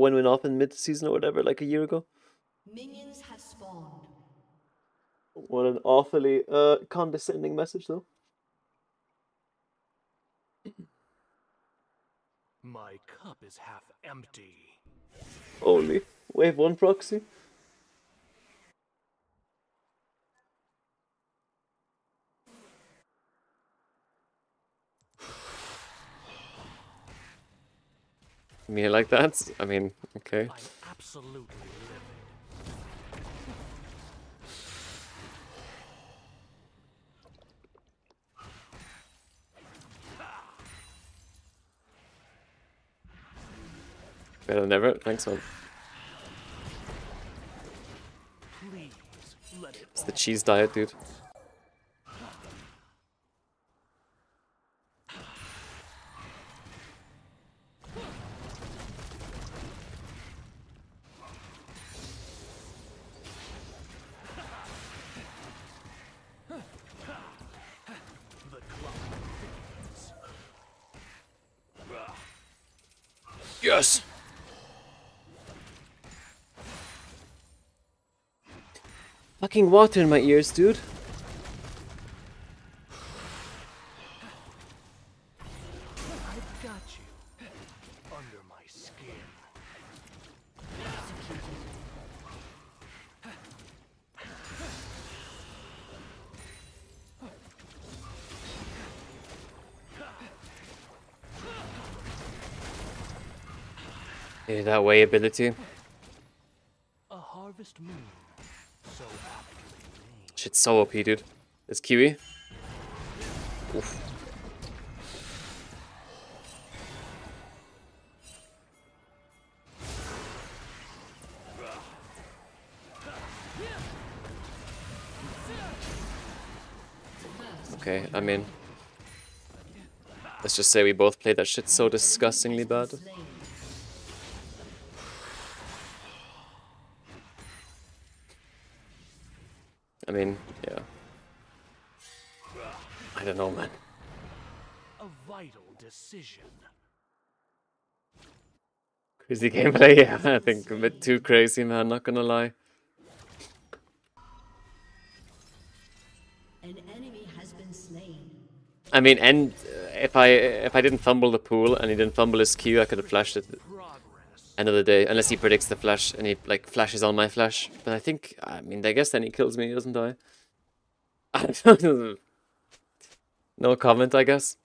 one went off in mid-season or whatever, like a year ago. Minions have spawned. What an awfully uh condescending message, though. My cup is half empty. Only wave one proxy. Mean, like that. I mean, okay. I'm absolutely livid. Better than ever. Thanks, man. It's the cheese diet, dude. the clock begins. Yes. Fucking water in my ears, dude. Yeah, that Hwei ability. Shit's so OP, dude. It's Kiwi. Oof. Okay, I mean, let's just say we both played that shit so disgustingly bad. Vital decision. Crazy gameplay, yeah, I think a bit too crazy, man, not gonna lie. An enemy has been slain. I mean, and uh, if I if I didn't fumble the pool and he didn't fumble his Q, I could have flashed it Progress. end of the day, unless he predicts the flash and he like flashes on my flash. But I think, I mean, I guess then he kills me, doesn't I? I don't know. No comment, I guess.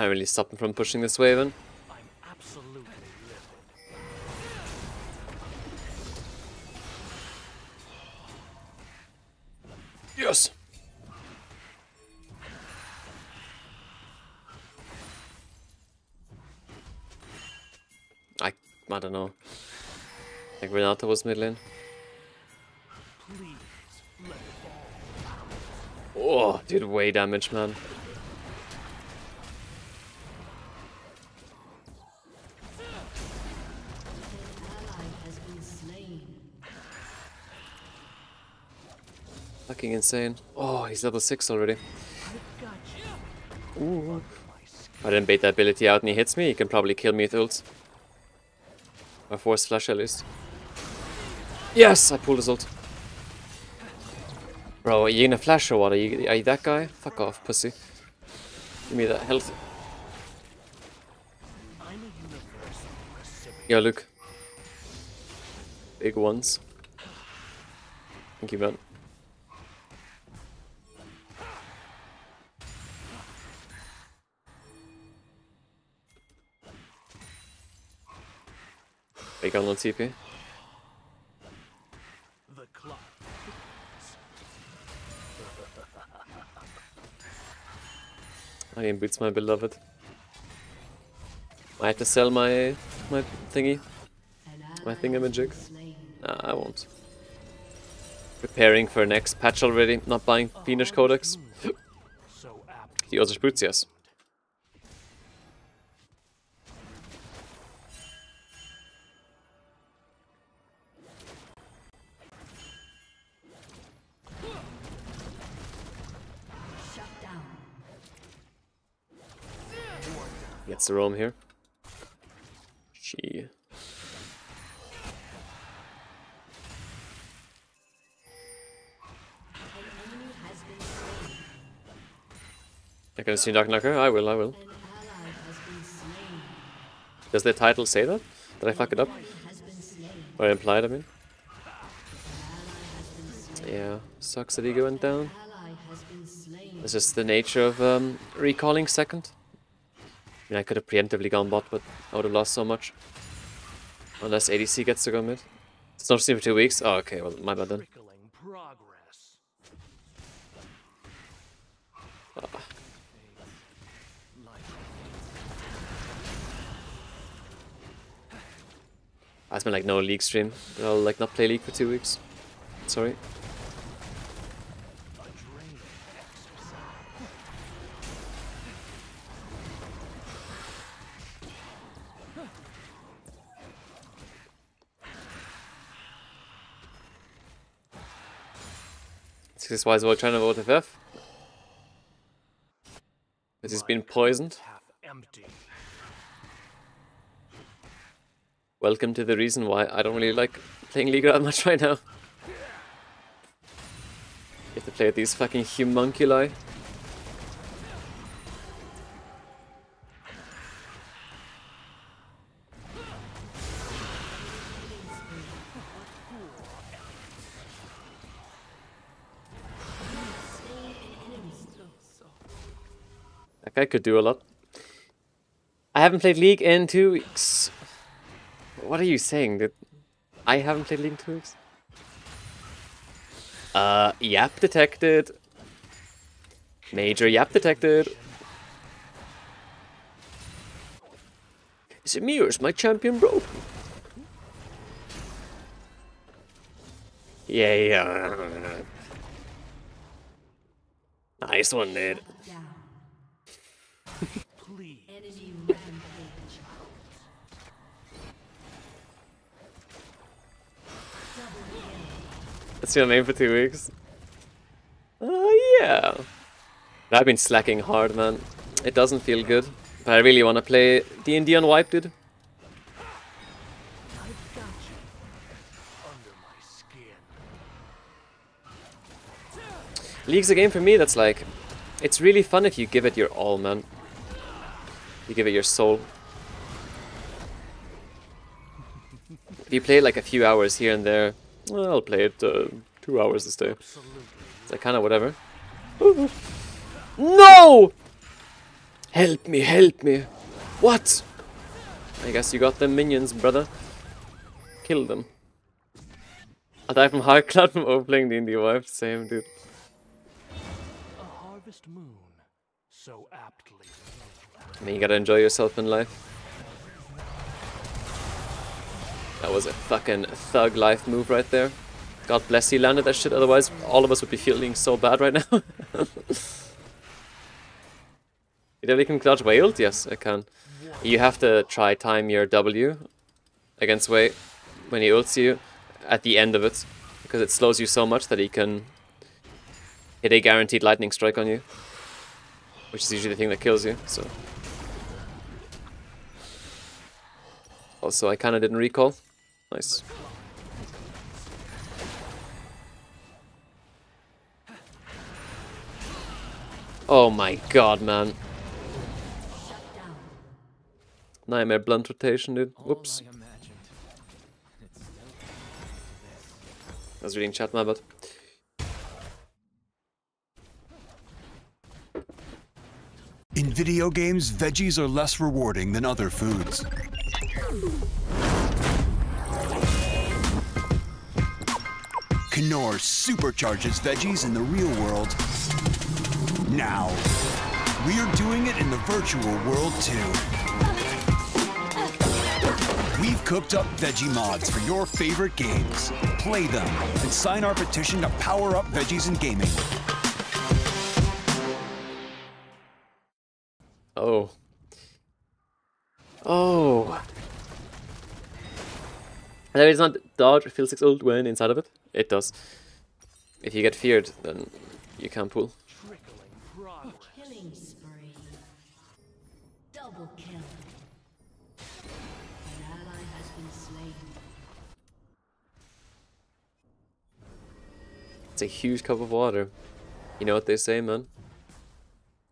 Can't really stop him from pushing this wave in. I'm absolutely livid. Yes. I I don't know. I think Renata was mid lane. Please let it all Oh, did way damage, man. Fucking insane. Oh, he's level 6 already. My. If I didn't bait that ability out and he hits me, he can probably kill me with ult. Or force flash at least. Yes, I pulled his ult. Bro, are you gonna flash or what? Are you, are you that guy? Fuck off, pussy. Give me that health. Yo, Luke. Big ones. Thank you, man. He got no TP. The clock. I am boots my beloved. I have to sell my my thingy. My thingamajig. Nah, I won't. Preparing for next patch already, not buying Fiendish Codex. the other boots, yes. Gets the roam here. Slain. I can see Knock Knocker. I will, I will. Does the title say that? Did I fuck it up? Or implied, I mean? Yeah, sucks that Ego went down. It's just the nature of um, recalling second. I mean, I could have preemptively gone bot, but I would have lost so much. Unless ADC gets to go mid. It's not seen for two weeks? Oh, okay, well, my bad then. Trickling progress. It's been like no league stream. I'll like not play league for two weeks. Sorry. This is why trying to vote FF. Because he's been poisoned. Welcome to the reason why I don't really like playing League that much right now. You have to play with these fucking homunculi. Could do a lot. I haven't played League in two weeks. What are you saying? That I haven't played League in two weeks? Uh, yap detected. Major yap detected. Is my champion broken? Yeah, yeah. Nice one, Ned. Please. Enemy rampage. That's your name for two weeks. Oh yeah. I've been slacking hard, man. It doesn't feel good, but I really want to play D and D on wipe, dude. League's a game for me that's like, it's really fun if you give it your all, man. You give it your soul. If you play like a few hours here and there, well, I'll play it uh, two hours this day. It's like kind of whatever. no! Help me, help me. What? I guess you got them minions, brother. Kill them. I die from high cloud from overplaying the indie wife. Same, dude. I mean, you gotta enjoy yourself in life. That was a fucking thug life move right there. God bless you landed that shit, otherwise all of us would be feeling so bad right now. you definitely can dodge Hwei? Yes, I can. You have to try time your W against Hwei when he ults you at the end of it. Because it slows you so much that he can hit a guaranteed lightning strike on you. Which is usually the thing that kills you, so. Also, I kinda didn't recall. Nice. Oh my god, man. Nightmare blunt rotation, dude. Whoops. All I imagined. It's still I was reading chat, my bad. In video games, veggies are less rewarding than other foods. Knorr supercharges veggies in the real world now. we're doing it in the virtual world too. We've cooked up veggie mods for your favorite games. Play them and sign our petition to power up veggies in gaming. Oh. Oh. There is not dodge or feel 6 ult when inside of it? It does. If you get feared, then you can't pull. Trickling progress. Killing spree. Double kill. An ally has been slain. It's a huge cup of water. You know what they say, man?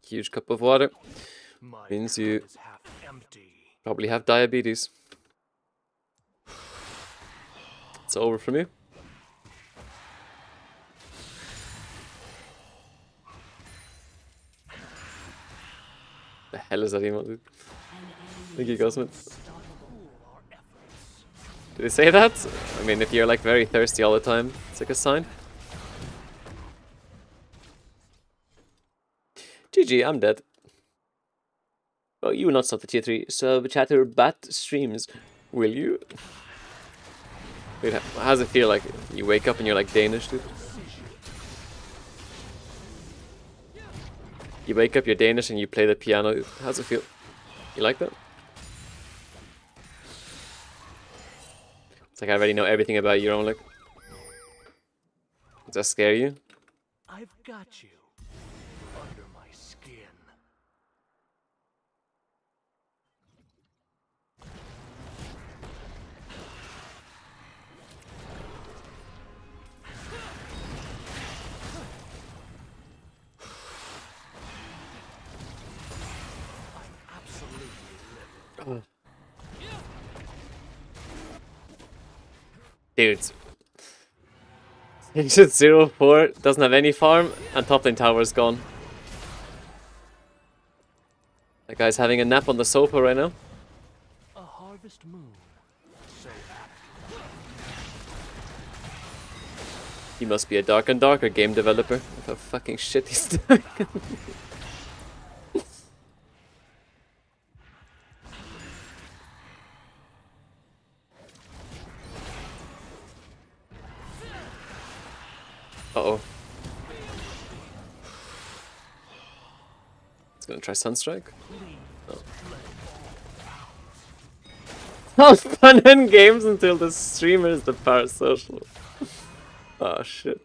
Huge cup of water. Means you- is half empty. Probably have diabetes. It's over for me. The hell is that emote, dude? An Thank you, efforts. Did they say that? I mean, if you're like very thirsty all the time, it's like a sign. GG, I'm dead. Oh, you will not stop the tier 3 sub chatter bat streams, will you? H- how does it feel like? You wake up and you're like Danish, dude? You wake up, you're Danish, and you play the piano. How's it feel? You like that? It's like I already know everything about you. I'm like, does that scare you? I've got you Dudes. Ancient 04 doesn't have any farm, and top lane tower is gone. That guy's having a nap on the sofa right now. A harvest moon. So. He must be a dark and darker game developer. With how fucking shit he's doing. Uh oh. It's gonna try Sunstrike. Oh. How fun in games until the streamer is the parasocial. Oh shit.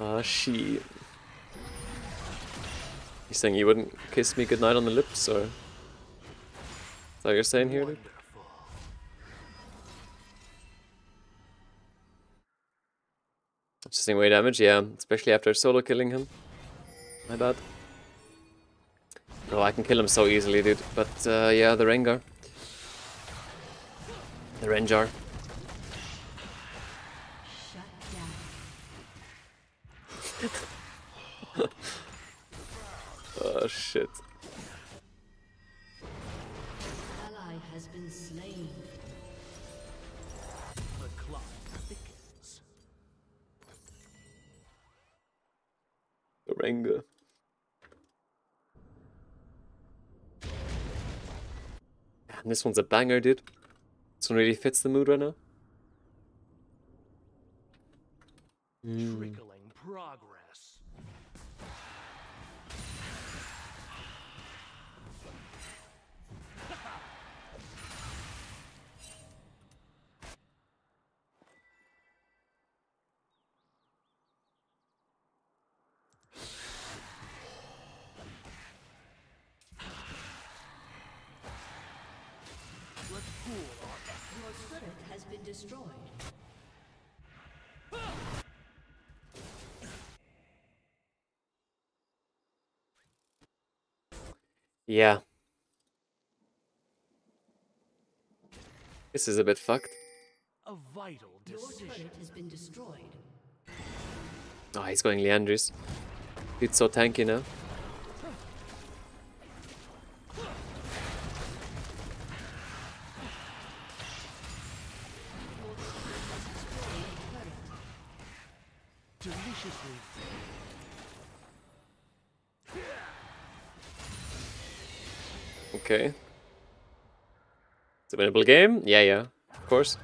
Ah shit. You saying you wouldn't kiss me goodnight on the lips, or? Is that what you're saying here, dude? Just way damage, yeah, especially after solo killing him. My bad. Oh, I can kill him so easily, dude. But uh, yeah, the Rengar. The Rengar. Shut down. Oh shit. Rengar. Man, this one's a banger, dude. This one really fits the mood right now. Trickling progress. Let's pool our Your turret has been destroyed. Yeah. This is a bit fucked. a vital Your decision. turret has been destroyed. Oh, he's going Liandry's. It's so tanky now. Delicious. Okay. It's a winnable game? Yeah, yeah, of course.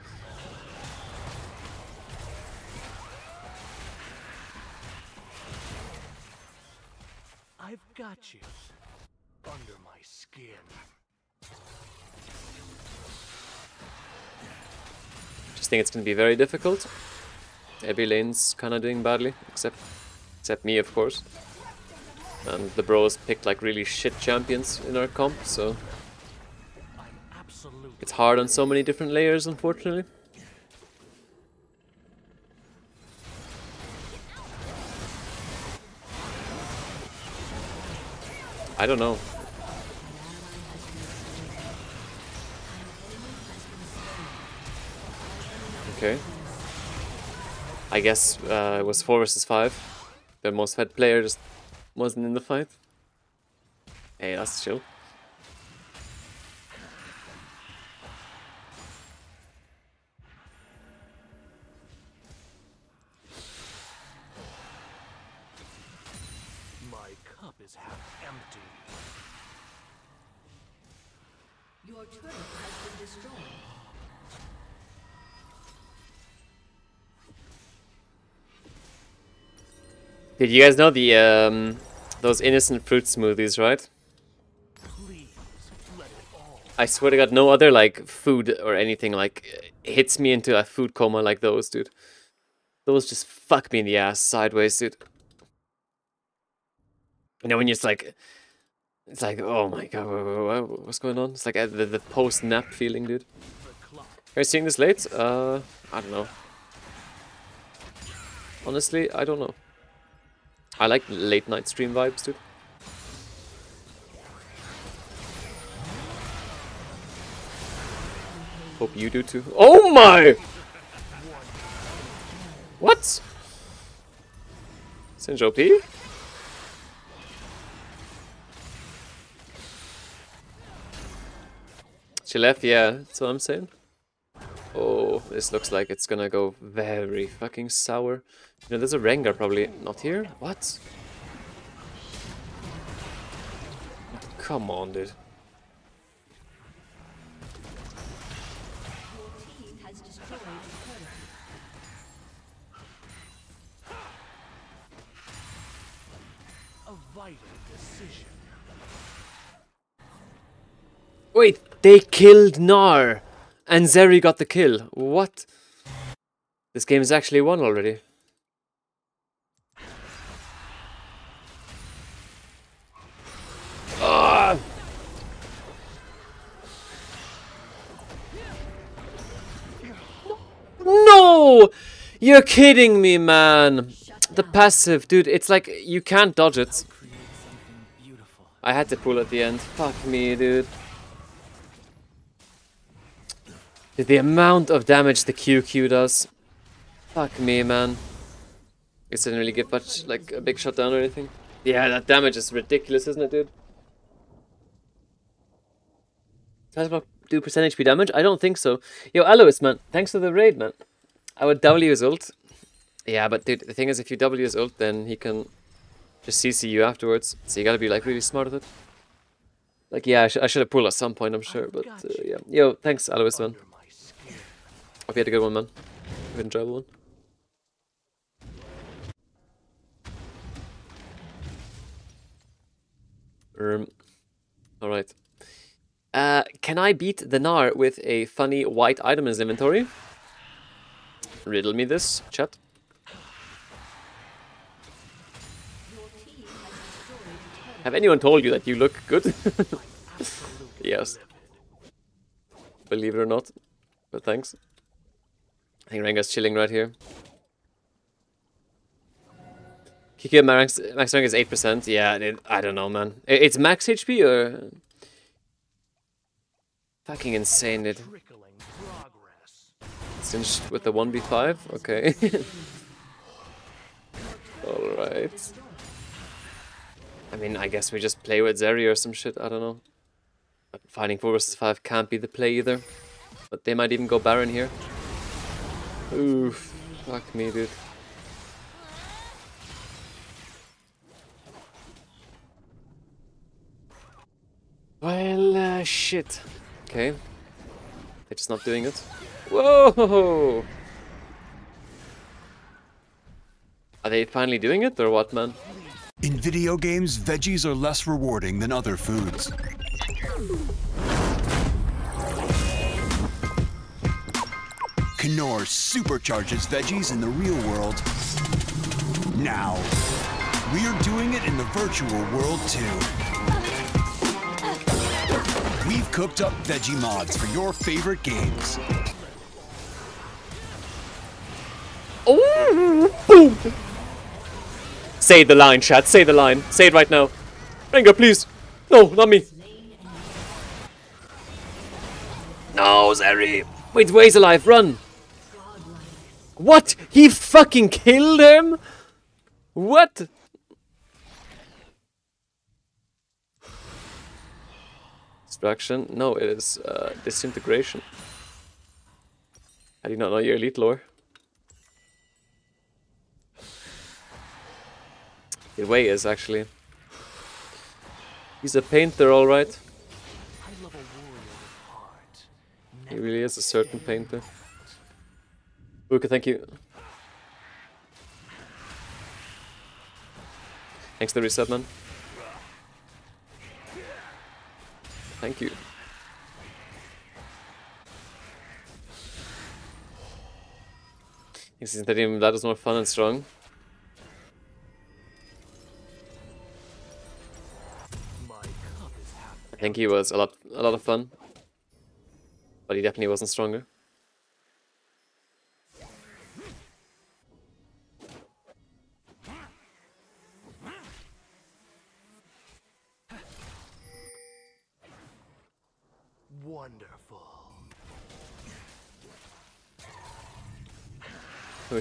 I've got you under my skin. Just think it's gonna be very difficult. Every lane's kinda doing badly, except except me, of course. And the bros picked like really shit champions in our comp, so it's hard on so many different layers, unfortunately. I don't know. Okay. I guess uh, it was 4 versus 5. The most fed player just wasn't in the fight. Hey, that's chill. You guys know the um, those innocent fruit smoothies, right? I swear to God, no other like food or anything like hits me into a food coma like those, dude. Those just fuck me in the ass sideways, dude. You know when you're just like, it's like, oh my god, wha- wha- wha- what's going on? It's like uh, the, the post nap feeling, dude. Are you seeing this late? Uh, I don't know. Honestly, I don't know. I like late night stream vibes, dude. Hope you do too. Oh my! What? Singed OP? She left, yeah, that's what I'm saying. Oh, this looks like it's gonna go very fucking sour. You know, there's a Rengar probably not here. What? Come on, dude. Wait, they killed Gnar, and Zeri got the kill. What? This game is actually won already. Ah! No! You're kidding me, man. The passive, dude, it's like you can't dodge it. Create something beautiful. I had to pull at the end. Fuck me, dude. Dude, the amount of damage the QQ does. Fuck me, man. It didn't really give much, like, a big shutdown or anything. Yeah, that damage is ridiculous, isn't it, dude? Does do percent HP damage? I don't think so. Yo, Alois, man, thanks for the raid, man. I would W his ult. Yeah, but dude, the thing is, if you W his ult, then he can just CC you afterwards. So you gotta be, like, really smart with it. Like, yeah, I, sh I should have pulled at some point, I'm sure, but uh, yeah. Yo, thanks, Alois, man. Hope you had a good one, man. Good enjoyable one. Um, all right. Uh, can I beat the Gnar with a funny white item in his inventory? Riddle me this, chat. Have anyone told you that you look good? Yes, believe it or not. But thanks. I think Rengar's chilling right here. Kiki max, max rank is 8%. Yeah, it, I don't know, man. I- It's max HP or... Fucking insane, dude. Cinched with the 1v5? Okay. Alright. I mean, I guess we just play with Zeri or some shit, I don't know. But fighting 4 versus 5 can't be the play either. But they might even go Baron here. Oof. Fuck me, dude. Well, uh, shit. Okay. They're just not doing it. Whoa! Are they finally doing it, or what, man? In video games, veggies are less rewarding than other foods. Knorr supercharges veggies in the real world. Now, we are doing it in the virtual world too. We've cooked up veggie mods for your favorite games. Oh, boom! Say the line, chat. Say the line. Say it right now. Rengar, please. No, not me. No, Zeri. Wait, Hwei's alive. Run. What? He fucking killed him? What? Destruction? No, it is uh, disintegration. I do not know your elite lore. The way is actually. He's a painter, alright. I love a warrior with heart. He really is a certain painter. Buka, thank you. Thanks to the reset, man. Thank you. Isn't that even that is more fun and strong? I think he was a lot a lot of fun. But he definitely wasn't stronger.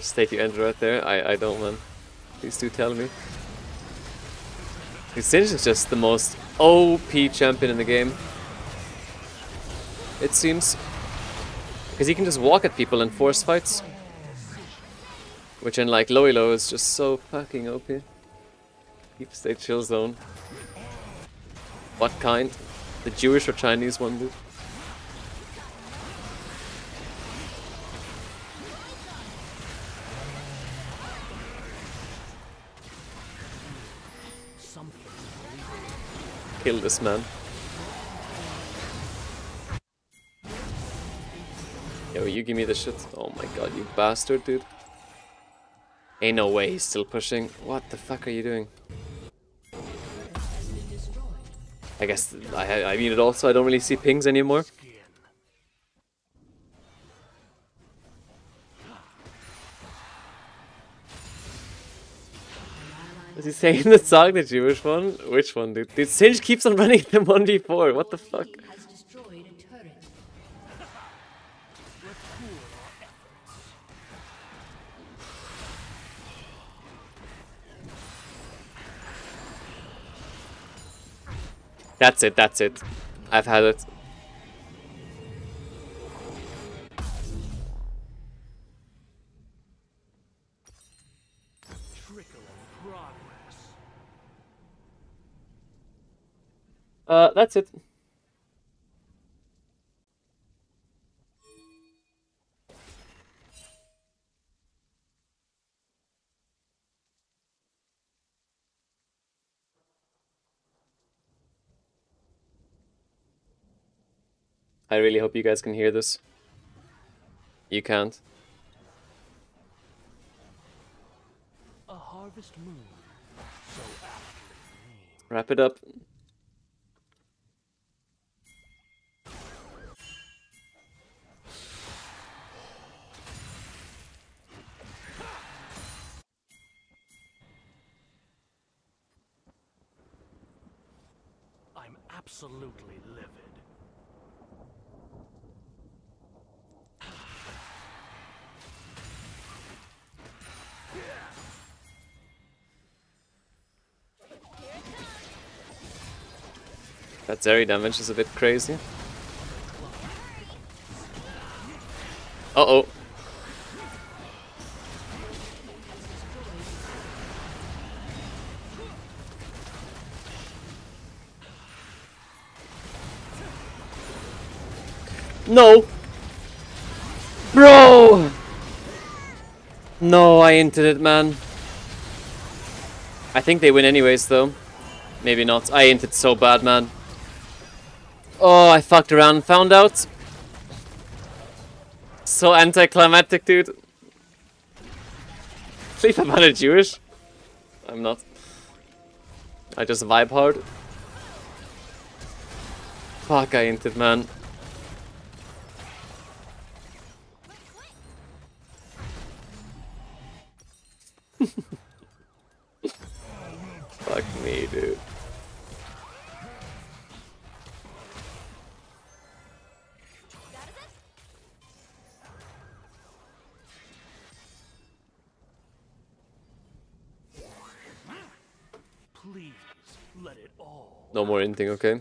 Which state you enter right there? I, I don't, man. Please do tell me. Singed is just the most OP champion in the game. It seems. Because he can just walk at people and force fights. Which in like low elo is just so fucking OP. Deep state chill zone. What kind? The Jewish or Chinese one, dude? Kill this man. Yo, you give me the shit. Oh my god, you bastard, dude. Ain't no way he's still pushing. What the fuck are you doing? I guess I, I mean it also, I don't really see pings anymore. Is he saying the song, the Jewish one? Which one, dude? Dude, Singed keeps on running the 1v4. What the fuck? That's it, that's it. I've had it. That's it. I really hope you guys can hear this. You can't. A harvest moon. So. Wrap it up. Absolutely livid. That Zeri damage is a bit crazy. Uh No! Bro! No, I inted it, man. I think they win anyways, though. Maybe not. I inted so bad, man. Oh, I fucked around and found out. So anticlimactic, dude. Sleep I'm not Jewish. I'm not. I just vibe hard. Fuck, I inted, man. Fuck me, dude. Please let it all. No more anything, okay?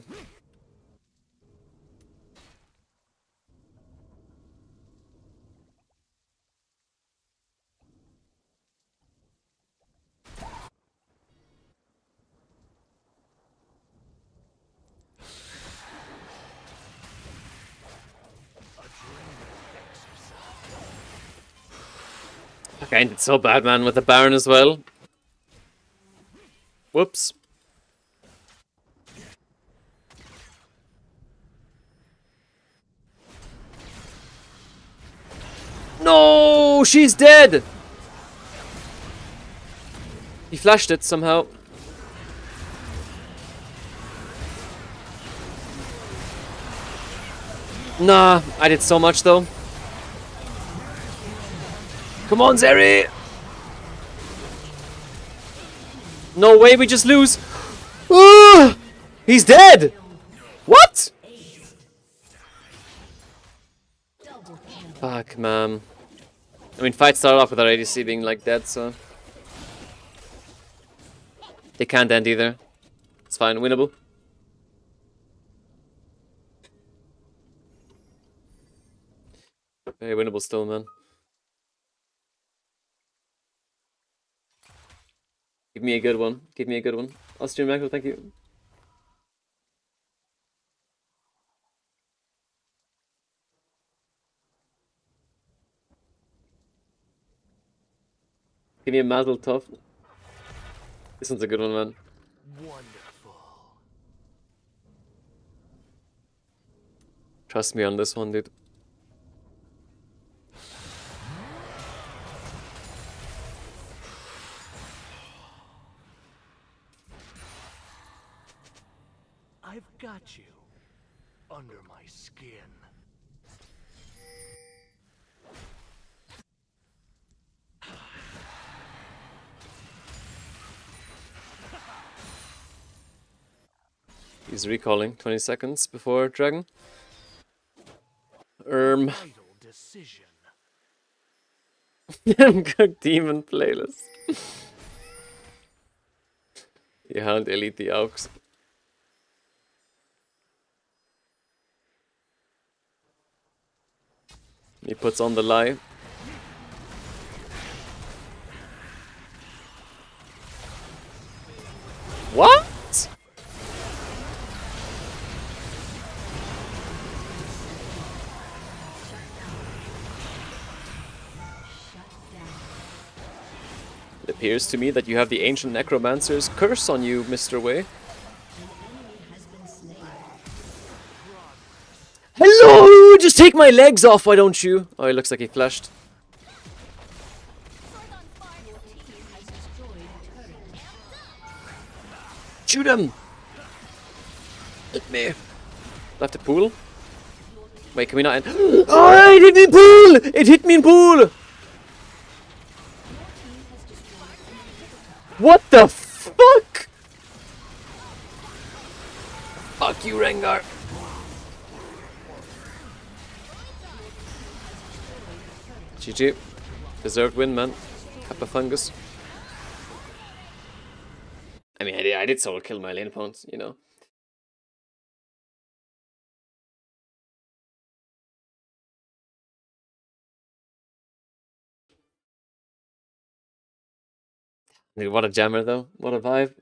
I ended so bad, man, with the Baron as well. Whoops. No, she's dead. He flashed it somehow. Nah, I did so much though. Come on, Zeri! No way, we just lose. Ah, he's dead. What? Fuck, man. I mean, fight started off with our ADC being like dead, so they can't end either. It's fine, winnable. Very winnable still, man. Give me a good one. Give me a good one. Austrian Michael, thank you. Give me a Mazel Tov. This one's a good one, man. Wonderful. Trust me on this one, dude. I've got you under my skin. He's recalling 20 seconds before Dragon. Erm. Vital Demon playlist. Ég held Elite the Aux. He puts on the lie. What? It appears to me that you have the ancient necromancer's curse on you, Mr. Hwei. Just take my legs off, why don't you? Oh, he looks like he flashed. Shoot him! Hit me. Left a pool? Wait, can we not end? Oh, it hit me in pool! It hit me in pool! What the fuck? Fuck you, Rengar. GG. Deserved win, man. Kappa fungus. I mean, I did, I did solo kill my lane opponent, you know. What a jammer, though. What a vibe.